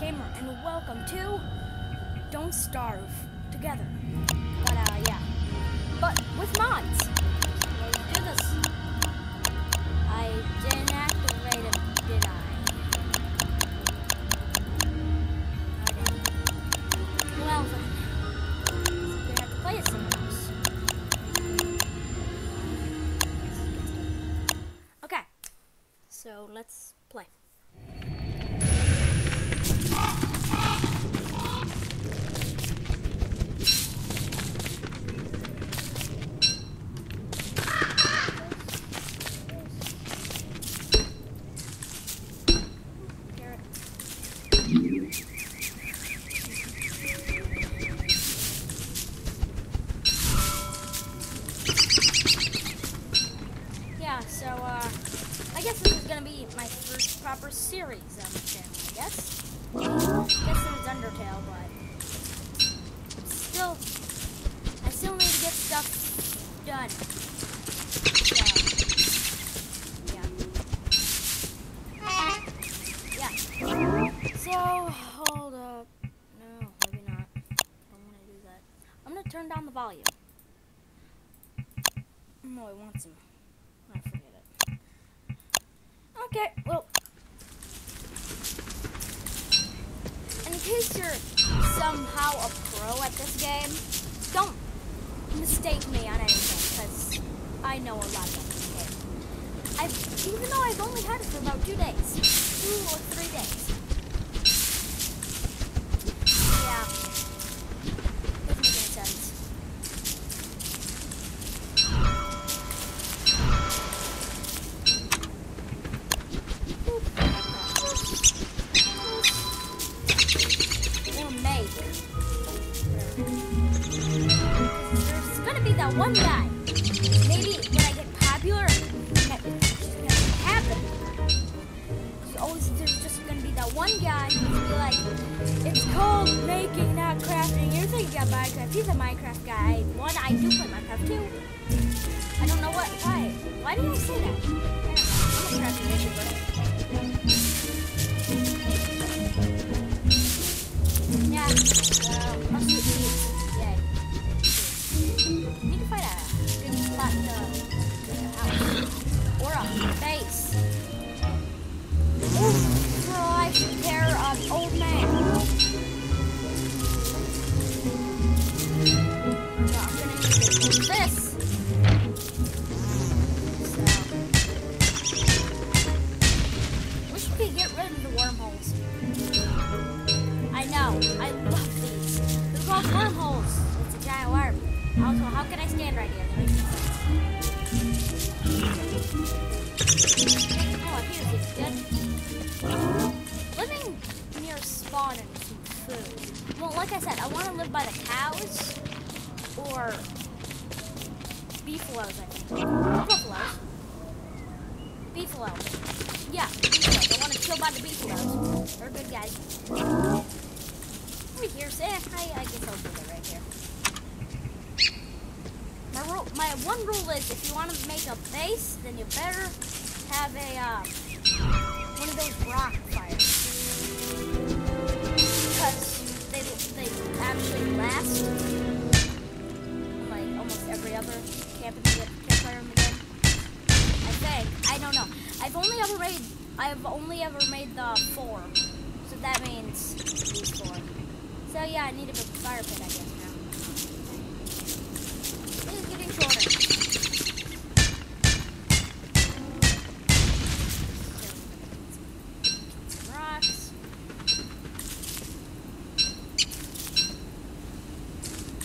Gamer, and welcome to Don't Starve Together. But, uh, yeah. But with mods. Let's do this. I didn't activate it, did I? I didn't. Well, then. We have to play else. Okay. So, let's play. Garrett. Yeah, so, uh, I guess this is gonna be my first proper series on the channel, I guess. I guess it was Undertale, but still, I still need to get stuff done. So, yeah. Yeah. So, hold up. No, maybe not. I don't want to do that. I'm gonna turn down the volume. No, I want some. I forget it. Okay, well. Case you're somehow a pro at this game, don't mistake me on anything, because I know a lot about this game. I've, even though I've only had it for about two days, two or three days. There's gonna be that one guy. Maybe when I get popular, it's gonna happen. Always there's just gonna be that one guy who's be like, it's called making, not crafting. You're thinking about Minecraft. He's a Minecraft guy. One, I do play Minecraft too. I don't know what. Why? Why did I say that? I'm a crafting YouTuber. ます。Wormholes. It's a giant worm. Also, how can I stand right here? That makes. Oh, here's good. Living near spawn and some food. Well, like I said, I want to live by the cows or beefaloes, I think. Buffaloes. Beefaloes. Yeah, beefaloes. I want to chill by the beefaloes. They're good guys. Right here, say, I, I guess I'll do that right here. My rule, my one rule is if you want to make a base, then you better have a uh, one of those rock fires because they they actually last like almost every other campfire in the game. I think I don't know. I've only ever made I've only ever made the four, so that means these four. So yeah, I need a fire pit, I guess now. It is getting shorter.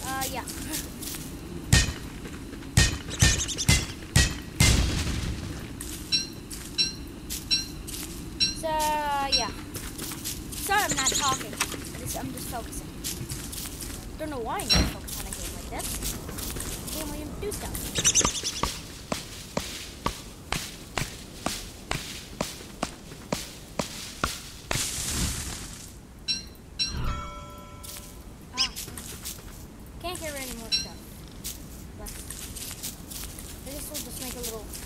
Uh, yeah. so, yeah. Sorry I'm not talking. Just, I'm just focusing. Don't know why I need to focus on a game like this. A game where you do stuff. Ah. Can't get rid any more stuff. But I we'll just make a little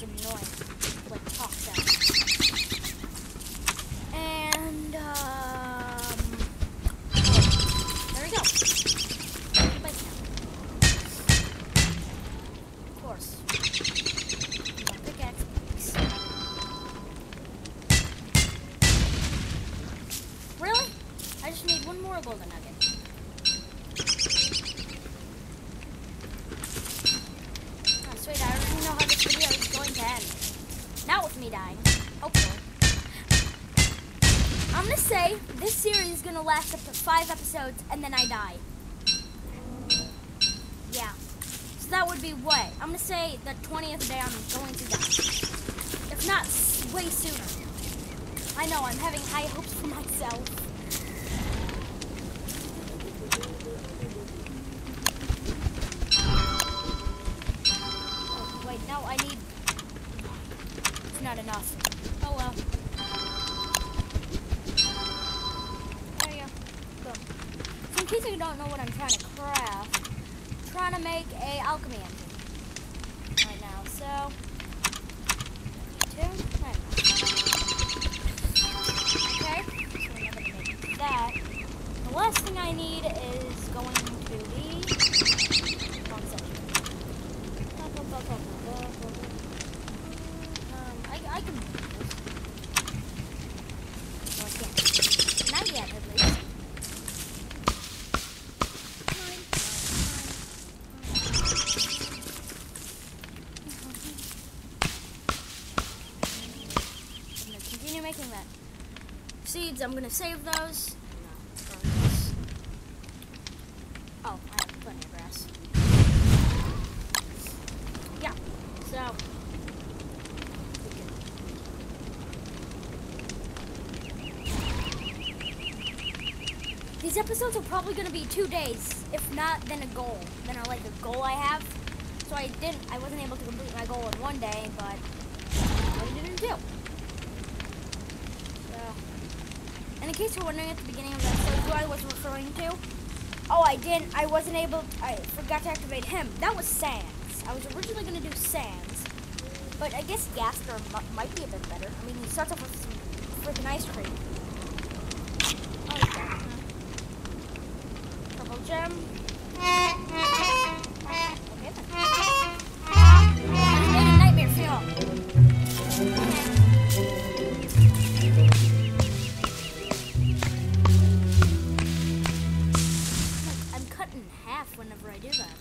Okay. That is the most annoying like talk sound. And um, there we go. Bike now. Of course. One pickaxe. Really? I just need one more golden nugget. Oh, sweet, I already know how this end. Not with me dying. Hopefully. I'm gonna say this series is gonna last up to five episodes and then I die. Yeah. So that would be what? I'm gonna say the 20th day I'm going to die. If not, way sooner. I know, I'm having high hopes for myself. Case you don't know what I'm trying to craft, I'm trying to make a alchemy engine right now. So two. Okay. So I'm gonna make that. The last thing I need is going to be wrong section. Seeds, I'm gonna save those. Oh, I have plenty of grass. Yeah, so. These episodes are probably going to be two days, if not, then a goal. Then I like a goal I have. So I didn't, I wasn't able to complete my goal in one day, but I didn't do. So, and in case you're wondering at the beginning of the episode who I was referring to, oh, I didn't, I wasn't able, I forgot to activate him. That was Sans. I was originally going to do Sans, but I guess Gaster might be a bit better. I mean, he starts off with some freaking ice cream. Oh, yeah. Purple gem. Okay nightmare fuel. I'm I do that.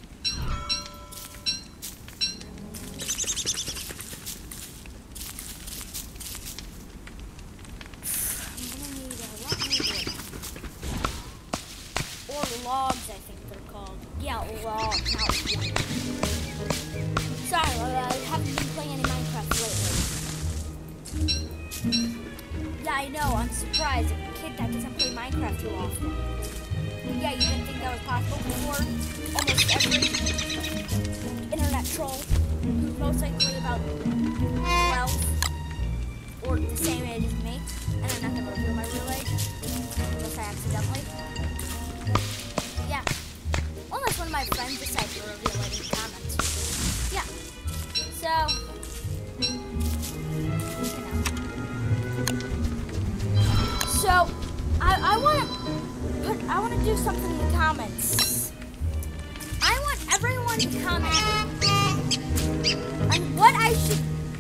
I'm gonna need a lot more wood. Or logs, I think they're called. Yeah, logs, not wood. Sorry, I haven't been playing any Minecraft lately. Yeah, I know, I'm surprised. A kid that doesn't play Minecraft too often. Internet troll who's most likely about 12 or the same age as me. And I'm not going to reveal my real age unless I accidentally. Yeah. Unless one of my friends decides to reveal it in the comments. Yeah. So, you know. So, I, I want to put, I want to do something in the comments. I want everyone comment on what I should,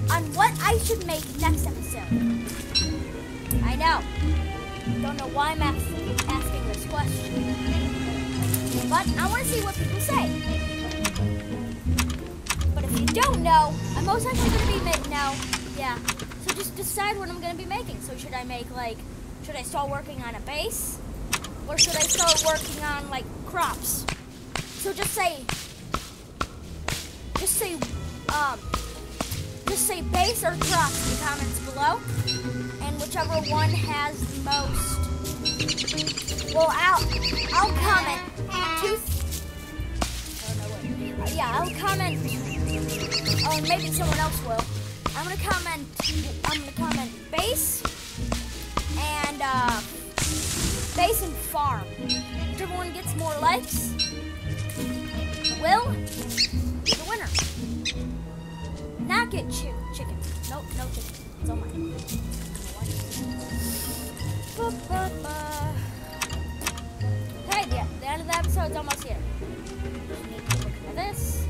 on what I should make next episode. I know. Don't know why I'm ask, asking this question. But I want to see what people say. But if you don't know, I'm most likely going to be making now. Yeah. So just decide what I'm going to be making. So should I make like, should I start working on a base? Or should I start working on like crops? So just say, just say, um, just say base or crops in the comments below. And whichever one has the most, well, I'll, I'll comment two, yeah, I'll comment, oh, maybe someone else will. I'm gonna comment, I'm gonna comment base and, uh, base and farm. Whichever one gets more likes will Not get chi- chicken. Nope, no chicken. It's all mine. Ba, ba, ba. Okay, yeah, the end of the episode's almost here. This.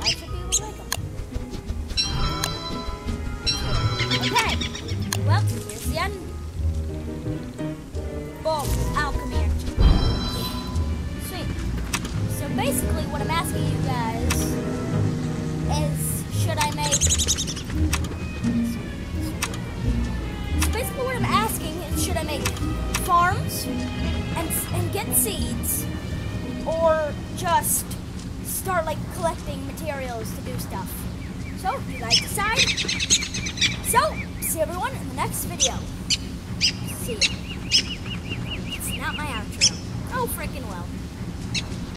I should be them. Okay. Here's the end. Boom. Sweet. So basically, what I'm asking you guys make farms and and get seeds, or just start like collecting materials to do stuff? So you guys decide. So see everyone in the next video. See ya. It's not my outro. Oh, freaking well.